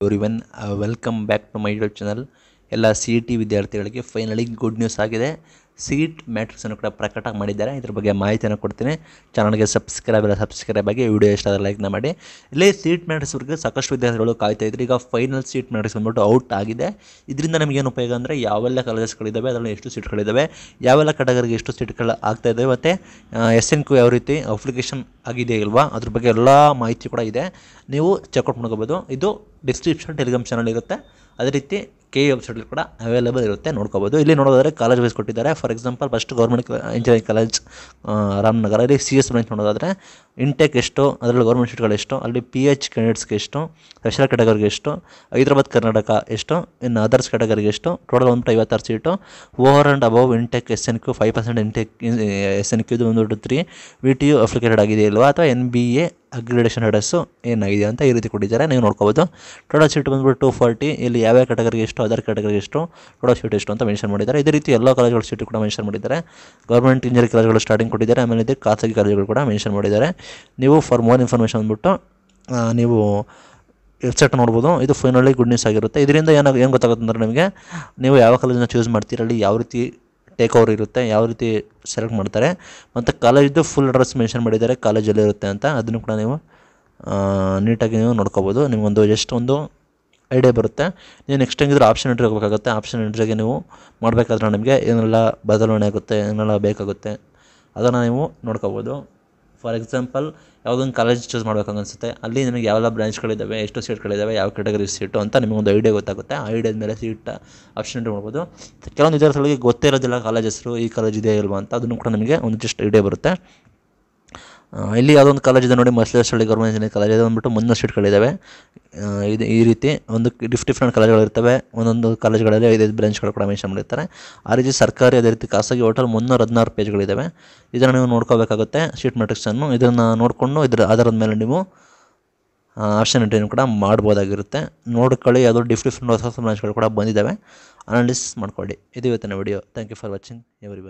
Everyone welcome back to my YouTube channel ಎಲ್ಲ C E T ವಿದ್ಯಾರ್ಥಿಗಳಿಗೆ finally good news ಆಗಿದೆ. Seat ಮ್ಯಾಟ್ರಿಕ್ಸನ್ನು ಕೂಡ ಪ್ರಕಟ ಮಾಡಿದ್ದಾರೆ. ಇದ್ರ ಬಗ್ಗೆ ಮಾಹಿತಿಯನ್ನು ಕೊಡ್ತೀನಿ. ಚಾನಲ್ಗೆ ಸಬ್ಸ್ಕ್ರೈಬ್ ಇಲ್ಲ ಸಬ್ಸ್ಕ್ರೈಬ್ ಆಗಿ ವಿಡಿಯೋ ಇಷ್ಟ ಆದರೆ ಲೈಕ್ನ ಮಾಡಿ. ಇಲ್ಲಿ ಸೀಟ್ ಮ್ಯಾಟ್ರಿಕ್ಸ್ ಬಗ್ಗೆ ಸಾಕಷ್ಟು ವಿದ್ಯಾರ್ಥಿಗಳು ಕಾಯ್ತಾ ಇದ್ರು. ಈಗ ಫೈನಲ್ ಸೀಟ್ ಮ್ಯಾಟ್ರಿಕ್ಸ್ ಬಂದ್ಬಿಟ್ಟು ಔಟ್ ಆಗಿದೆ. ಇದರಿಂದ ನಮಗೇನು ಉಪಯೋಗ ಅಂದರೆ ಯಾವೆಲ್ಲ ಕಾಲೇಜಸ್ಗಳಿದ್ದಾವೆ ಅದರಲ್ಲಿ ಎಷ್ಟು ಸೀಟ್ಗಳಿದ್ದಾವೆ ಯಾವೆಲ್ಲ ಕಟಗರಿಗೆ ಎಷ್ಟು ಸೀಟ್ಗಳು ಆಗ್ತಾ ಇದ್ದಾವೆ ಮತ್ತು ಎಸ್ ಎನ್ ಕ್ಯೂ ಯಾವ ರೀತಿ ಅಪ್ಲಿಕೇಶನ್ ಆಗಿದೆ ಇಲ್ವಾ, ಅದ್ರ ಬಗ್ಗೆ ಎಲ್ಲ ಮಾಹಿತಿ ಕೂಡ ಇದೆ. ನೀವು ಚೆಕ್ಔಟ್ ಮಾಡ್ಕೋಬೋದು. ಇದು ಡಿಸ್ಕ್ರಿಪ್ಷನ್ ಟೆಲಿಗ್ರಾಮ್ ಚಾನಲ್ ಇರುತ್ತೆ. ಅದೇ ರೀತಿ ಕೆ ವೆಬ್ಸೈಟಲ್ಲಿ ಕೂಡ ಅವೈಲೇಬಲ್ ಇರುತ್ತೆ, ನೋಡ್ಕೋಬೋದು. ಇಲ್ಲಿ ನೋಡೋದಾದರೆ ಕಾಲೇಜ್ ವೈಸ್ ಕೊಟ್ಟಿದ್ದಾರೆ. For example first government engineering college Ramanagara ಇಲ್ಲಿ ಸಿ ಎಸ್ ಬ್ರಾಂಚ್ ನೋಡೋದಾದ್ರೆ ಇಂಟೆಕ್ ಎಷ್ಟು, ಅದರಲ್ಲಿ ಗೌರ್ಮೆಂಟ್ ಸೀಟ್ಗಳು ಎಷ್ಟು, ಅಲ್ಲಿ ಪಿ ಎಚ್ ಕ್ಯಾಂಡಿಡೇಟ್ಸ್ಗೆ ಎಷ್ಟು ಸ್ಪೆಷಲ್ ಕ್ಯಾಟಗರಿಗೆ ಎಷ್ಟು, ಹೈದರಾಬಾದ್, ಕರ್ನಾಟಕ ಎಷ್ಟು ಇನ್ನು ಅದರ್ಸ್ ಕ್ಯಾಟಗರಿಗೆ ಎಷ್ಟು ಟೋಟಲ್ ಒಂದು ಐವತ್ತಾರು seat over and above intake S N Q five percent intake S N ಕ್ಯೂದು ಬಂದ್ಬಿಟ್ಟು three V T U affiliated ಆಗಿದೆ ಇಲ್ವಾ? ಅಥವಾ N B A accreditation address ಏನಾಗಿದೆ ಅಂತ ಈ ರೀತಿ ಕೊಟ್ಟಿದ್ದಾರೆ. ನೀವು ನೋಡ್ಕೋಬೋದು. ಟೋಟಲ್ ಸೀಟ್ ಬಂದ್ಬಿಟ್ಟು ಟು ಫಾರ್ಟಿ ಇಲ್ಲಿ ಯಾವ್ಯಾವ ಕ್ಯಾಟಗರಿಗೆ ಎಷ್ಟು ಅದರ್ ಕ್ಯಾಟಗರಿಗೆ ಎಷ್ಟು ಟೋಟಲ್ ಸೀಟ್ ಎಷ್ಟು ಅಂತ ಮೆನ್ಷನ್ ಮಾಡಿದ್ದಾರೆ. ಇದೇ ರೀತಿ ಎಲ್ಲ ಕಾಲೇಜುಗಳ ಸೀಟು ಕೂಡ ಮೆನ್ಷನ್ ಮಾಡಿದ್ದಾರೆ. ಗೌರ್ಮೆಂಟ್ ಇಂಜಿನಿಯರಿಂಗ್ ಕಾಲೇಜುಗಳು ಸ್ಟಾರ್ಟಿಂಗ್ ಕೊಟ್ಟಿದ್ದಾರೆ. ಆಮೇಲೆ ಇದೆ ಖಾಸಗಿ ಕಾಲೇಜುಗಳು ಕೂಡ ಮೆನ್ಷನ್ ಮಾಡಿದ್ದಾರೆ. ನೀವು ಫಾರ್ ಮೋರ್ ಇನ್ಫಾರ್ಮೇಷನ್ ಅಂದ್ಬಿಟ್ಟು ನೀವು ವೆಬ್ಸೈಟ್ ನೋಡ್ಬೋದು. ಇದು ಫೈನಲಿ ಗುಡ್ ನ್ಯೂಸ್ ಆಗಿರುತ್ತೆ. ಇದರಿಂದ ಏನಾಗ, ಏನು ಗೊತ್ತಾಗುತ್ತೆ ಅಂದರೆ ನಿಮಗೆ, ನೀವು ಯಾವ ಕಾಲೇಜನ್ನ ಚೂಸ್ ಮಾಡ್ತೀರಲ್ಲಿ ಯಾವ ರೀತಿ ಟೇಕ್ ಓವರ್ ಇರುತ್ತೆ, ಯಾವ ರೀತಿ ಸೆಲೆಕ್ಟ್ ಮಾಡ್ತಾರೆ, ಮತ್ತು ಕಾಲೇಜಿದ್ದು ಫುಲ್ ಅಡ್ರೆಸ್ ಮೆನ್ಷನ್ ಮಾಡಿದ್ದಾರೆ ಕಾಲೇಜಲ್ಲಿ ಇರುತ್ತೆ ಅಂತ. ಅದನ್ನು ಕೂಡ ನೀವು ನೀಟಾಗಿ ನೀವು ನೋಡ್ಕೋಬೋದು. ನಿಮಗೊಂದು ಜಸ್ಟ್ ಒಂದು ಐಡಿಯಾ ಬರುತ್ತೆ. ನೀವು ನೆಕ್ಸ್ಟ್ ಹೆಂಗಿದ್ರೆ ಆಪ್ಷನ್ ಎಂಟ್ರಿ ಹೋಗಬೇಕಾಗುತ್ತೆ. ಆಪ್ಷನ್ ಎಂಟ್ರಿಗೆ ನೀವು ಮಾಡಬೇಕಾದ್ರೆ ನಿಮಗೆ ಏನೆಲ್ಲ ಬದಲಾವಣೆ ಆಗುತ್ತೆ, ಏನೆಲ್ಲ ಬೇಕಾಗುತ್ತೆ, ಅದನ್ನು ನೀವು ನೋಡ್ಕೋಬೋದು. ಫಾರ್ ಎಕ್ಸಾಂಪಲ್ ಯಾವುದೊಂದು ಕಾಲೇಜ್ ಚೂಸ್ ಮಾಡ್ಬೇಕು ಅನಿಸುತ್ತೆ ಅಲ್ಲಿ ನಿಮಗೆ ಯಾವೆಲ್ಲ ಬ್ರಾಂಚ್ಗಳಿದ್ದಾವೆ ಎಷ್ಟು ಸೀಟ್ಗಳಿದ್ದಾವೆ ಯಾವ ಕ್ಯಾಟಗರಿ ಸೀಟು ಅಂತ ನಿಮಗೊಂದು ಐಡಿಯಾ ಗೊತ್ತಾಗುತ್ತೆ. ಆ ಐಡಿಯಾದ ಮೇಲೆ ಸೀಟ್ ಆಪ್ಷನ್ ಮಾಡ್ಬೋದು ಕೆಲವೊಂದು ವಿದ್ಯಾರ್ಥಿಗಳಿಗೆ ಗೊತ್ತೇ ಇರೋದಿಲ್ಲ ಕಾಲೇಜ್ ಹೆಸರು ಈ ಕಾಲೇಜ್ ಇದೆ ಇಲ್ವಾ ಅಂತ, ಅದನ್ನು ಕೂಡ ನಿಮಗೆ ಒಂದು ಜಸ್ಟ್ ಐಡಿಯಾ ಬರುತ್ತೆ. ಇಲ್ಲಿ ಯಾವುದೊಂದು ಕಾಲೇಜ್ ಇದೆ ನೋಡಿ ಮಸಲೇಶ್ವಳ್ಳಿ ಗೌರ್ಮೆಂಟ್ ಇಂಜಿನಿಯರಿಂಗ್ ಕಾಲೇಜ್ ಇದೆ. ಬಂದ್ಬಿಟ್ಟು ಮುಂದಿನ ಸೀಟ್ಗಳಿದ್ದಾವೆ ಇದು ಈ ರೀತಿ ಒಂದು ಡಿಫ್ ಡಿಫ್ರೆಂಟ್ ಕಾಲೇಜ್ಗಳಿರ್ತವೆ ಒಂದೊಂದು ಕಾಲೇಜ್ಗಳಲ್ಲಿ ಐದೈದು ಬ್ರಾಂಚ್ಗಳು ಕೂಡ ಮೆನ್ಷನ್ ಮಾಡಿರ್ತಾರೆ. ಆ ರೀತಿ ಸರ್ಕಾರಿ ಅದೇ ರೀತಿ ಖಾಸಗಿ ಹೋಟೆಲ್ ಮುನ್ನೂರ ಹದಿನಾರು ಪೇಜ್ಗಳಿದ್ದಾವೆ ಇದನ್ನು ನೀವು ನೋಡ್ಕೋಬೇಕಾಗುತ್ತೆ ಶೀಟ್ ಮೆಟ್ರಿಕ್ಸನ್ನು ಇದನ್ನು ನೋಡಿಕೊಂಡು ಇದರ ಆಧಾರದ ಮೇಲೆ ನೀವು ಆಪ್ಷನ್ ಎಂಟ್ರಿಯನ್ನು ಕೂಡ ಮಾಡ್ಬೋದಾಗಿರುತ್ತೆ. ನೋಡ್ಕೊಳ್ಳಿ ಯಾವುದೋ ಡಿಫ್ ಡಿಫ್ರೆಂಟ್ ಹೊಸ ಹೊಸ ಬ್ರಾಂಚ್ಗಳು ಕೂಡ ಬಂದಿದ್ದಾವೆ ಅನಾಲಿಸ್ ಮಾಡ್ಕೊಳ್ಳಿ. ಇದು ಇವತ್ತಿನ video thank you for watching every